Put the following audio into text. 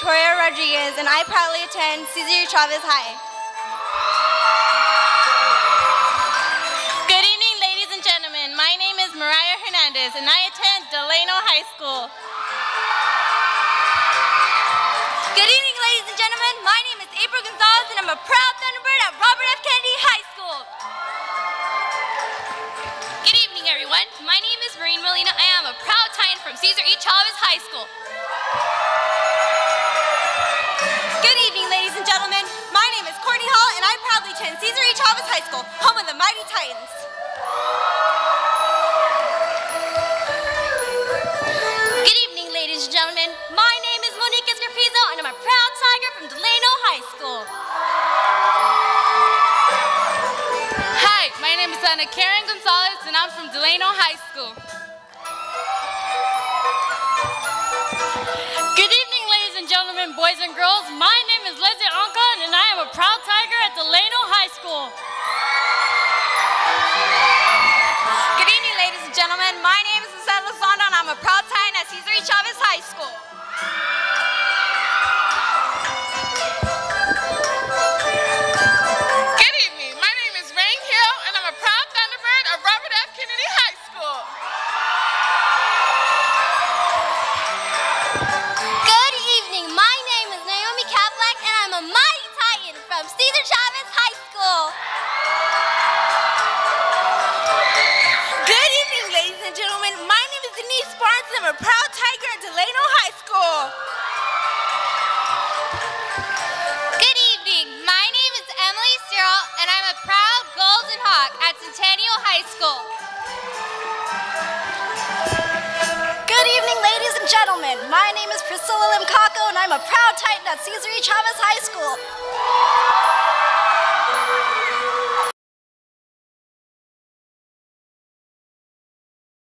Victoria Rodriguez, and I proudly attend Cesar Chavez High. Good evening, ladies and gentlemen. My name is Mariah Hernandez, and I attend Delano High School. Good evening, ladies and gentlemen. My name is April Gonzalez, and I'm a proud Thunderbird at Robert F. Kennedy High School. Good evening, everyone. My name is Marine Molina. I am a proud Titan from Cesar E. Chavez High School. Mighty Titans. Good evening, ladies and gentlemen. My name is Monique Escarpizo, and I'm a proud Tiger from Delano High School. Hi, my name is Anna Karen Gonzalez, and I'm from Delano High School. Good evening, ladies and gentlemen, boys and girls. My Chavez High School. My name is Priscilla Limcaco, and I'm a proud Titan at Cesar E. Chavez High School.